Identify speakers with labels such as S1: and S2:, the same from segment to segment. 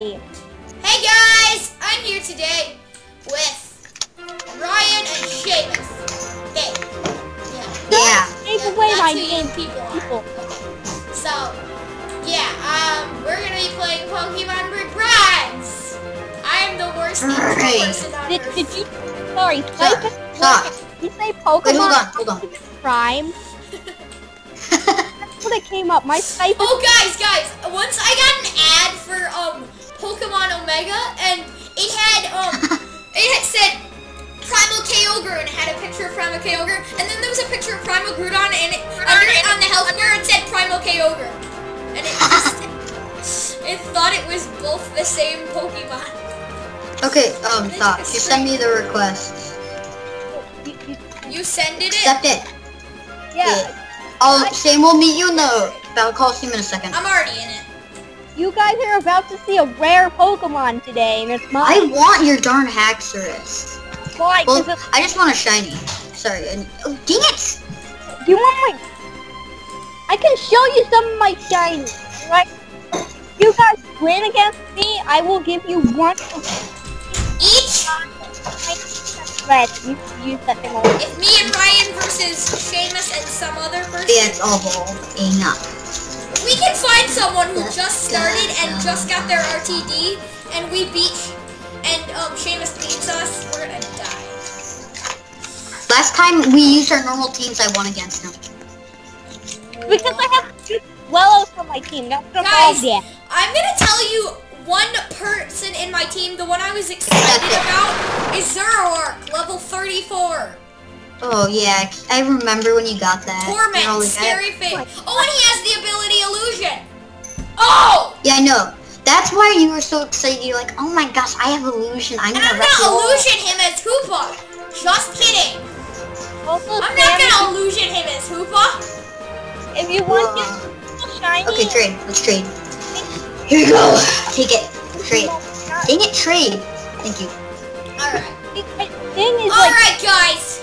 S1: Hey
S2: guys, I'm here today with Ryan and Seamus. Hey.
S1: Yeah. Yeah. Take
S2: yeah,
S1: away my
S2: name, people. people. So, yeah, um, we're gonna be playing Pokemon Reprise. I am the worst right. person on
S1: did,
S2: earth.
S1: Did you? Sorry,
S3: stop. Stop.
S1: Did you say Pokemon?
S3: Wait, hold on, hold on.
S1: Prime. That's what it came up. My Skype.
S2: Oh, guys, guys! Once I got an ad for um Pokemon Omega, and it had um, it had said Primal Kyogre, and it had a picture of Primal Kyogre, and then there was a picture of Primal Groudon, and it, under it on the health bar it said Primal Kyogre, and it just it thought it was both the same Pokemon.
S3: Okay, um, stop. You send me the request.
S2: You send it?
S1: Accept
S3: it.
S1: Yeah. yeah.
S3: I'll, Sam will meet you in the Battle Coliseum in a second.
S2: I'm already in it.
S1: You guys are about to see a rare Pokemon today, and it's mine.
S3: I want your darn Haxorus.
S1: Why?
S3: Well, I just want a shiny. Sorry. Oh, dang it!
S1: Do you want my... I can show you some of my shinies, right? If you guys win against me, I will give you one
S2: each.
S1: Red, you use that thing
S2: If me and Ryan versus Seamus and some other person.
S3: It's all uh-huh, enough
S2: we can find someone who just started and just got their RTD, and we beat, and um, Seamus beats us, we're gonna die.
S3: Last time we used our normal teams, I won against him.
S1: Because I have two Wellos on my team. That's
S2: Guys, I'm gonna tell you one person in my team, the one I was excited about, is Zoroark, level 34.
S3: Oh yeah, I remember when you got that.
S2: Torment, like, scary face. Oh, and he has the ability illusion. Oh!
S3: Yeah, I know. That's why you were so excited. You're like, oh my gosh, I have illusion. I'm
S2: and
S3: gonna.
S2: I'm gonna illusion him as Hoopa. Just kidding. Also, I'm not gonna illusion him as Hoopa.
S1: If you want uh, shiny.
S3: Okay, trade. Let's trade. Here you go. Take it. Trade. Dang it, trade. Thank you.
S2: All right. All right, guys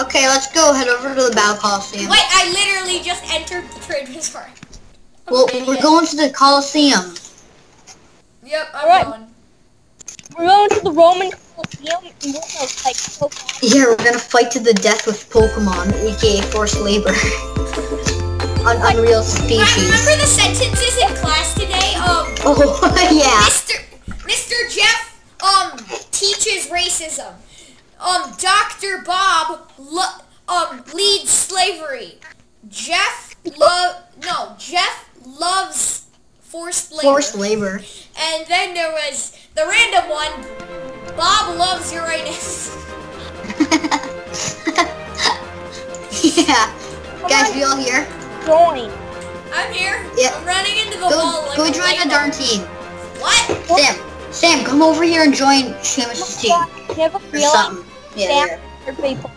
S3: Okay, let's go head over to the Battle Coliseum.
S2: Wait, I literally just entered the trade resort.
S3: Well, we're going to the Coliseum.
S2: Yep, I'm right. going.
S1: We're going to the Roman Coliseum and like
S3: Pokemon. Yeah, we're gonna fight to the death with Pokemon, aka forced labor. On unreal species. I
S2: remember the sentences in class today. Um.
S3: Oh yeah.
S2: Mr. Mr. Jeff um teaches racism um, Dr. Bob um, leads slavery. Jeff love no, Jeff loves forced labor.
S3: Forced labor.
S2: And then there was the random one. Bob loves Uranus.
S3: yeah. Come Guys, on. we all here?
S1: Join.
S2: I'm here.
S3: Yeah.
S2: I'm running into the
S3: go,
S2: wall. Like
S3: go join the darn team.
S2: What?
S3: Sam, Sam, come over here and join Seamus' team.
S1: You have a feeling
S3: yeah,
S1: Sam people.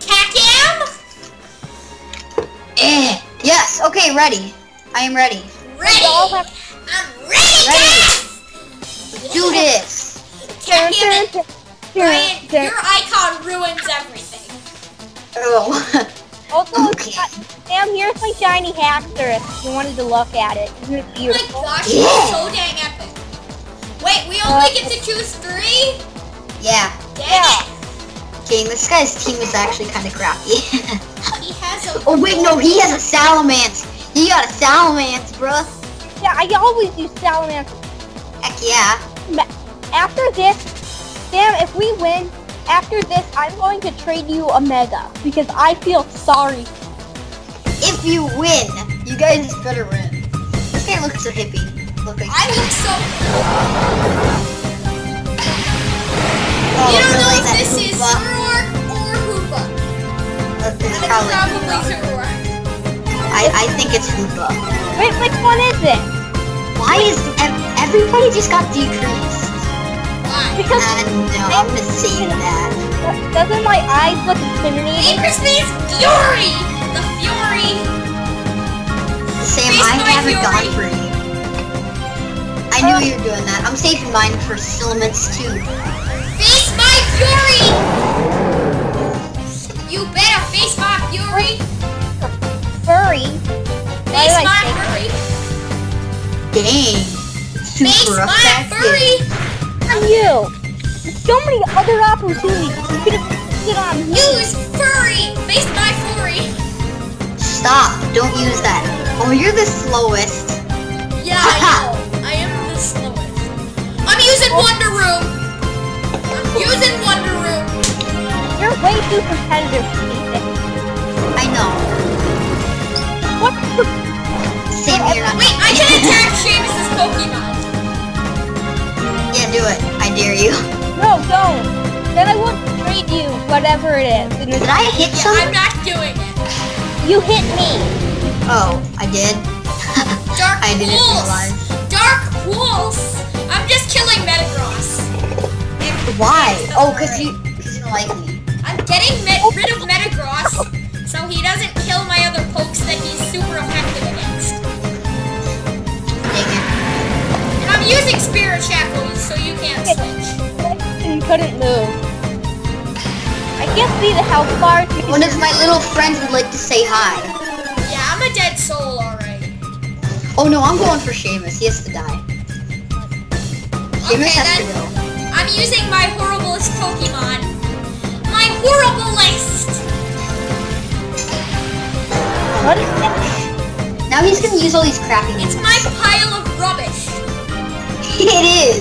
S2: Cacam?
S3: Eh. Yes. Okay. Ready. I am ready.
S2: Ready. I'm ready.
S3: Ready. Let's do this.
S2: Cacam. Ryan, your icon ruins everything.
S3: Oh.
S1: Also, okay. Sam, here's my shiny Haxorus if you wanted to look at it. Isn't it beautiful?
S2: Oh my gosh, yeah. it's so dang epic. Wait, we only uh, get to choose three?
S3: Yeah.
S2: Dang yeah. It.
S3: Okay, this guy's team is actually kind of crappy.
S2: he has a...
S3: Oh, wait, no, he has a Salamence. He got a Salamence, bruh.
S1: Yeah, I always use Salamence.
S3: Heck yeah.
S1: After this, Sam, if we win, after this, I'm going to trade you a Mega because I feel sorry.
S3: If you win, you guys better win. This guy looks so hippie.
S2: Look like I look so... Oh, you don't really? know if this is Zoroark or Hoopa.
S3: That's
S2: it's probably, probably
S3: I, I think it's Hoopa.
S1: Wait, which one is it?
S3: Why is everybody just got decreased?
S2: Why?
S3: Because uh, no, I'm gonna save that.
S1: Doesn't my eyes look intimidating?
S2: Increase means Fury! The Fury!
S3: Sam, Face I haven't Fury. gone for you. I knew you were doing that. I'm saving mine for Salamence too.
S2: Face my fury! You better face my fury!
S1: Furry?
S2: Face my fury!
S3: Dang.
S2: Face my
S3: effective.
S2: furry.
S1: On you. There's so many other opportunities. You could have it on me.
S2: Use furry. Face my furry.
S3: Stop. Don't use that. Oh, you're the slowest.
S2: Yeah, I know. I am the slowest. I'm using oh. Wonder Room. I'm using Wonder Room.
S1: You're way too competitive for me.
S3: I know.
S1: What the?
S3: Sam, you're not.
S2: Wait, I can attack Seamus's Pokemon.
S3: Yeah, do it. I dare you.
S1: No, don't. Then I won't trade you whatever it is.
S3: Did I hit
S2: Yeah, I'm not doing it.
S1: You hit me.
S3: Oh, I did.
S2: Dark
S3: I didn't
S2: Pools.
S3: realize.
S2: Dark Pulse. I'm just killing Metagross.
S3: Why? Oh, cause you, cause you don't like me.
S2: I'm getting me- rid of Metagross so he doesn't kill my other pokes that he's super effective against. And I'm using Spirit Shackles so you can't switch.
S1: And couldn't move. I can't see the health bar.
S3: One of my little friends would like to say hi.
S2: Yeah, I'm a dead soul already.
S3: Oh no, I'm going for Seamus. He has to die. Seamus
S2: Okay,
S3: has to
S2: then.
S3: go.
S2: I'm using my horriblest Pokemon. My horriblest!
S1: What is that?
S3: Now he's gonna use all these crappy
S2: It's my pile of rubbish.
S3: it is.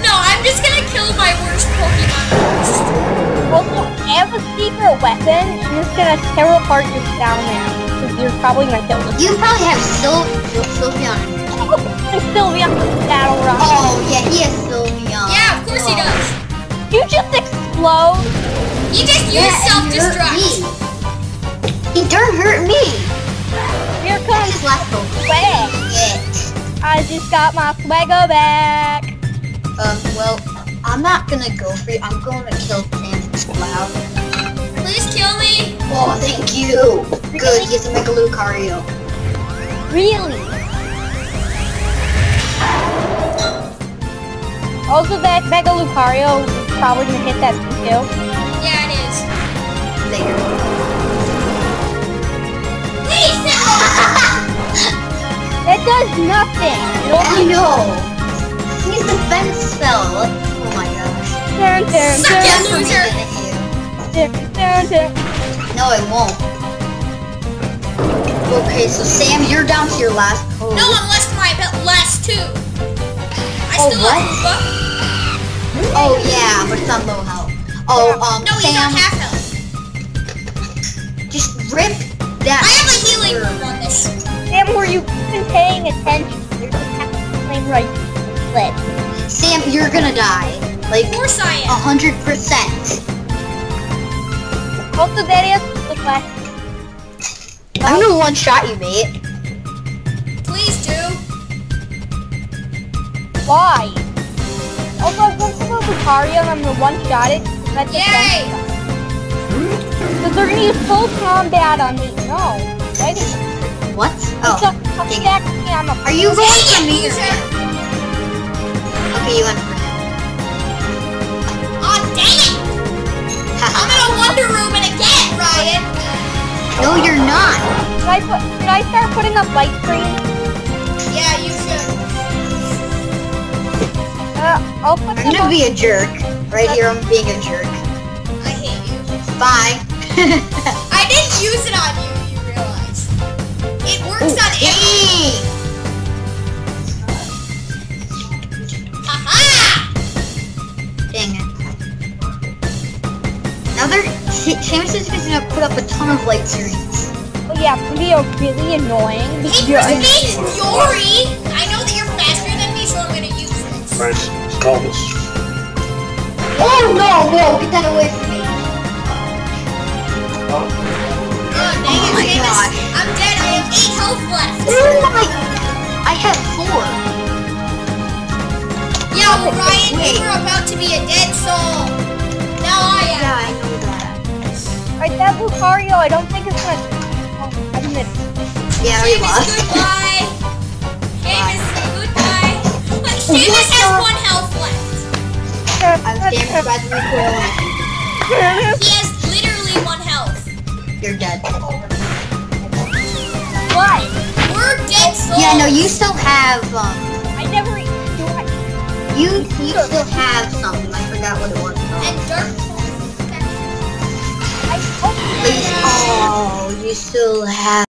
S2: No, I'm just gonna kill my worst Pokemon first.
S1: Also, I have a secret weapon. I'm just gonna tear apart your down there. Because you're probably gonna kill this.
S3: You probably have Sil Sil- Sylveon in here.
S1: And Sylvia battle rock.
S3: Oh yeah, he has Sylveon.
S1: You just explode.
S2: You just use
S3: Yeah, and
S2: self-destruct.
S3: me. don't hurt me.
S1: Here
S3: That's
S1: comes
S3: his last
S1: Swag. I just got my swaggo back.
S3: Um, well, I'm not gonna go for you. I'm going to kill Sam Cloud.
S2: Please kill me.
S3: Oh, thank you. Good, he has to make a Lucario.
S1: Really? Also, that Mega Lucario is probably gonna hit that too.
S2: Yeah, it is.
S3: There.
S2: Please,
S1: It does nothing. It
S3: I know. He's defense spell. Oh my gosh.
S1: turn, turn,
S2: Suck
S1: turn,
S3: That's
S2: loser.
S3: he's gonna hit
S1: turn, turn, turn.
S3: No, it won't. Okay, so Sam, you're down to your last pose.
S2: no one left my last two. I
S3: Oh,
S2: still
S3: what?
S2: Have Koopa.
S3: Oh yeah, but it's on low health. Oh, um,
S2: No, he's
S3: Sam,
S2: on half health.
S3: just rip that.
S2: I have a healing move on this.
S1: Sam, were you even paying attention? You're just having right split.
S3: Sam, you're gonna die. Like
S2: Of course I
S3: a
S2: am.
S3: hundred percent.
S1: Also, that is the question.
S3: I'm gonna one shot you, mate.
S2: Please do.
S1: Why? Also, I'm going to go Lucario and I'm gonna one-shot it. That's
S2: Yay!
S1: Because they're gonna use full combat on me. No. Right?
S3: What?
S1: Oh, so, come back to me on the
S3: Are you going for me or? Okay, you went for him.
S2: Aw, dang it! I'm in a Wonder Room and again, Ryan.
S3: no, you're not.
S1: Should I, put, should I start putting up light screen? Uh, I'll put
S3: I'm gonna be a jerk. Right here, I'm being a jerk.
S2: I hate you.
S3: Bye.
S2: I didn't use it on you, you realize. It works on every...
S3: Dang.
S2: Haha!
S3: Dang it. Now they're Seamus is gonna put up a ton of light screens.
S1: Oh, yeah, it's gonna be really annoying. because
S2: Hey,
S1: you're-
S4: Nice.
S3: Oh no, no, get that away from me.
S2: Oh,
S3: Oh my
S2: Seamus.
S3: gosh.
S2: I'm dead. I have eight health left.
S3: Oh my! I have four.
S2: Yeah, well, Ryan,
S3: Wait.
S2: you were about to be a dead soul. Now I am.
S3: Yeah, I know that.
S1: Alright, that Lucario, I don't think it's gonna. Oh, I admit.
S3: Yeah, we
S2: Seamus,
S3: lost.
S2: goodbye. Seamus, goodbye. Look, Seamus has one health left.
S3: I'm damaged by the recoil.
S2: He has literally one health.
S3: You're dead.
S1: Why?
S2: We're Dead Souls.
S3: Yeah, no, you still have, um,
S1: I never do I,
S3: you, you still have something. I forgot what it was.
S2: And. Dark Souls.
S1: I hope
S3: But you, oh, you still have.